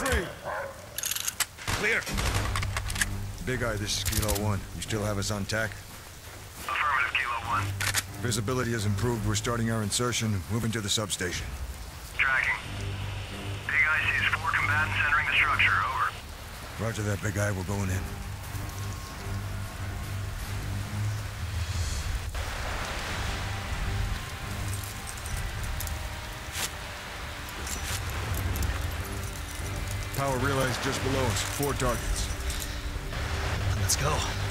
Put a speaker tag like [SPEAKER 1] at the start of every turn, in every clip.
[SPEAKER 1] Free.
[SPEAKER 2] Clear.
[SPEAKER 1] Big Eye, this is Kilo 1. You still have us on tack?
[SPEAKER 3] Affirmative, Kilo 1.
[SPEAKER 1] Visibility has improved. We're starting our insertion, moving to the substation.
[SPEAKER 3] Tracking. Big Eye sees four combatants entering the structure. Over.
[SPEAKER 1] Roger that, Big Eye. We're going in. Power realized just below us. Four targets.
[SPEAKER 2] Let's go.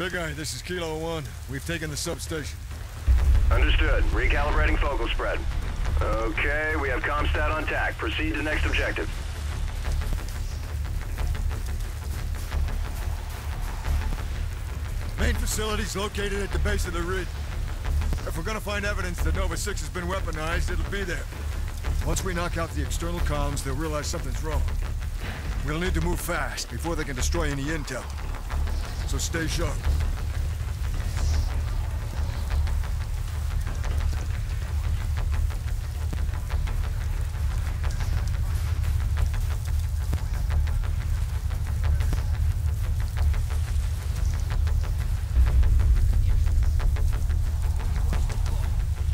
[SPEAKER 1] Big Eye, this is Kilo 1. We've taken the substation.
[SPEAKER 3] Understood. Recalibrating focal spread. Okay, we have Comstat on tack. Proceed to next objective.
[SPEAKER 1] Main facility's located at the base of the ridge. If we're gonna find evidence that Nova 6 has been weaponized, it'll be there. Once we knock out the external comms, they'll realize something's wrong. We'll need to move fast before they can destroy any intel. So stay sharp.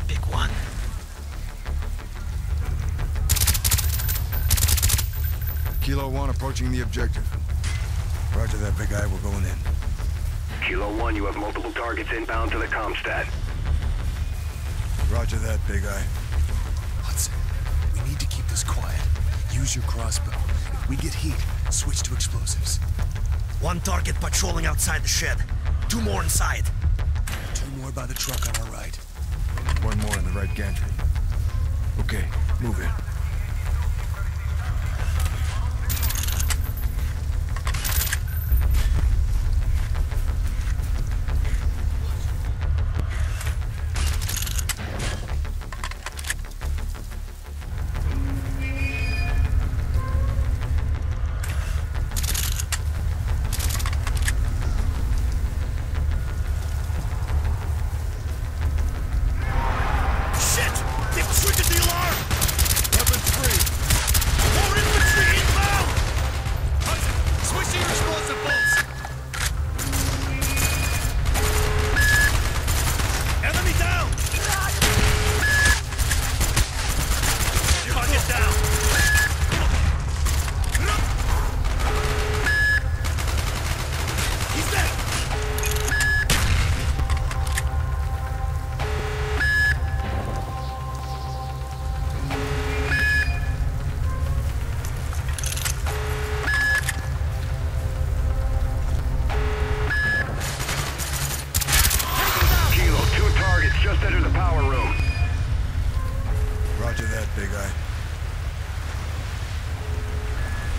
[SPEAKER 2] Big one.
[SPEAKER 1] Kilo 1 approaching the objective. Roger that, Big Eye. We're going in.
[SPEAKER 3] Kilo 1, you have multiple targets inbound to the Comstat.
[SPEAKER 1] Roger that, Big Eye.
[SPEAKER 4] Hudson, we need to keep this quiet. Use your crossbow. If we get heat, switch to explosives.
[SPEAKER 2] One target patrolling outside the shed. Two more inside.
[SPEAKER 4] Two more by the truck on our right.
[SPEAKER 1] One more in the right gantry. Okay, move in.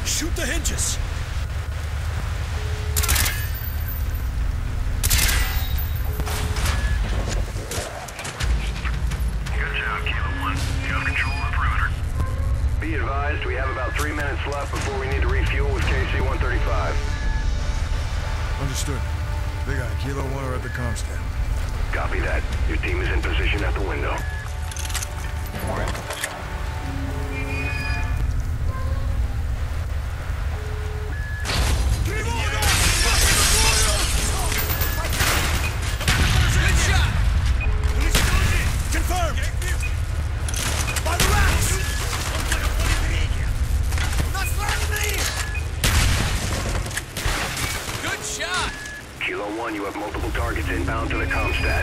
[SPEAKER 2] Shoot the hinges!
[SPEAKER 3] Good job, Kilo 1. You have control of the perimeter. Be advised, we have about three minutes left before we need to refuel with KC-135.
[SPEAKER 1] Understood. Big Eye, Kilo 1 are at the comm stand.
[SPEAKER 3] Copy that. Your team is in position at the window.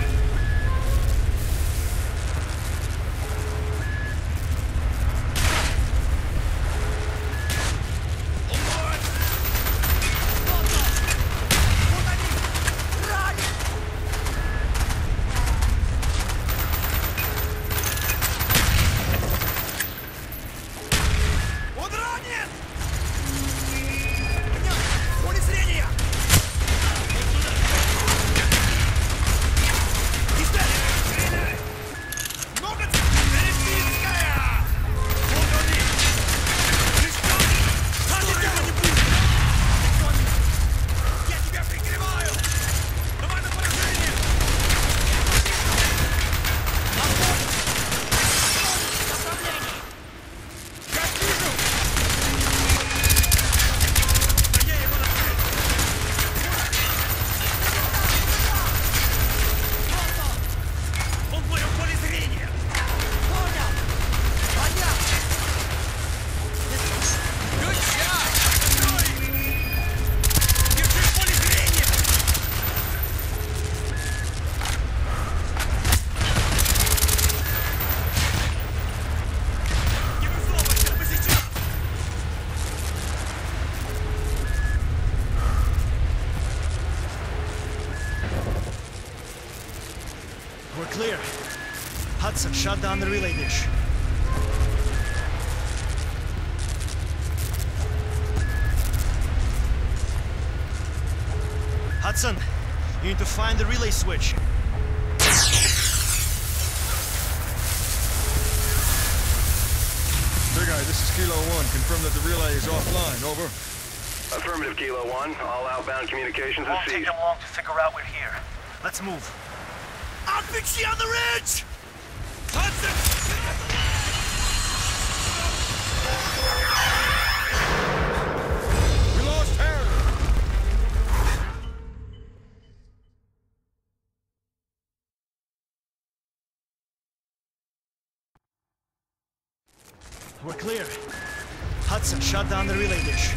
[SPEAKER 3] To
[SPEAKER 2] We're clear. Hudson, shut down the relay dish. Hudson, you need to find the relay switch.
[SPEAKER 1] Big Eye, this is Kilo 1. Confirm that the relay is offline. Over.
[SPEAKER 3] Affirmative, Kilo 1. All outbound communications
[SPEAKER 2] Won't
[SPEAKER 3] is
[SPEAKER 2] take them long to figure out we're here. Let's move. Outfitchi on the ridge!
[SPEAKER 1] We lost Harry.
[SPEAKER 2] We're clear. Hudson, shut down the relay dish.